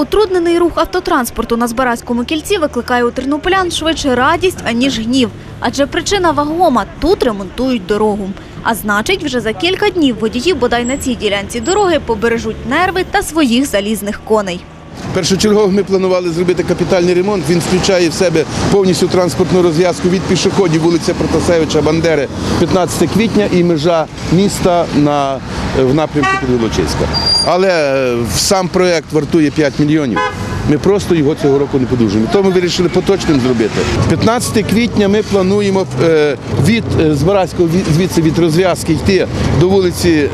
Утруднений рух автотранспорту на Збаразькому кільці викликає у тернополян швидше радість, аніж гнів. Адже причина вагома – тут ремонтують дорогу. А значить, вже за кілька днів водії бодай на цій ділянці дороги побережуть нерви та своїх залізних коней. Першочергово ми планували зробити капітальний ремонт. Він включає в себе повністю транспортну розв'язку від пішоходів вулиця Протасевича Бандери, 15 квітня і межа міста на, в напрямку Підволочиська. Але е, сам проєкт вартує 5 мільйонів. Ми просто його цього року не подужимо. Тому ми вирішили поточним зробити. 15 квітня ми плануємо е, від е, Збаразького звідси від розв'язки йти до вулиці.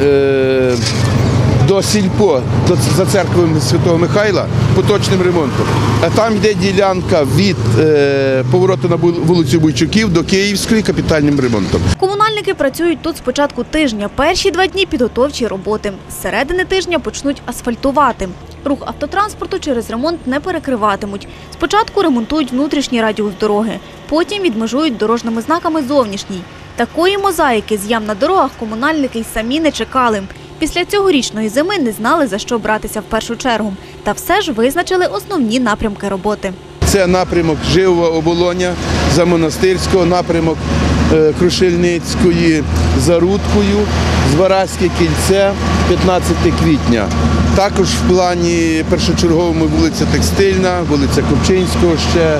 До сільпо до за церквою Святого Михайла поточним ремонтом. А там йде ділянка від е, повороту на вулицю Буйчуків до Київської капітальним ремонтом. Комунальники працюють тут з початку тижня. Перші два дні підготовчі роботи. З середини тижня почнуть асфальтувати. Рух автотранспорту через ремонт не перекриватимуть. Спочатку ремонтують внутрішній радіус дороги, потім відмежують дорожніми знаками зовнішній. Такої мозаїки з ям на дорогах комунальники й самі не чекали. Після цьогорічної зими не знали, за що братися в першу чергу. Та все ж визначили основні напрямки роботи. Це напрямок Живого оболоня за монастирського, напрямок е, Крушельницької за Рудкою, Зваразьке кільце 15 квітня. Також в плані першочерговому вулиця Текстильна, вулиця Купчинського ще,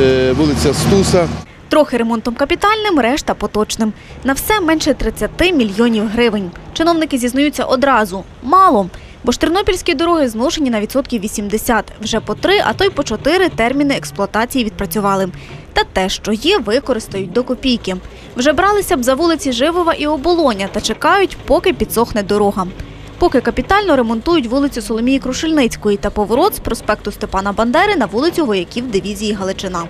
е, вулиця Стуса. Трохи ремонтом капітальним, решта поточним. На все менше 30 мільйонів гривень. Чиновники зізнаються одразу – мало. Бо ж тернопільські дороги зношені на відсотків 80. Вже по три, а то й по чотири терміни експлуатації відпрацювали. Та те, що є, використають до копійки. Вже бралися б за вулиці Живова і Оболоня та чекають, поки підсохне дорога. Поки капітально ремонтують вулицю Соломії Крушельницької та поворот з проспекту Степана Бандери на вулицю вояків дивізії Галичина.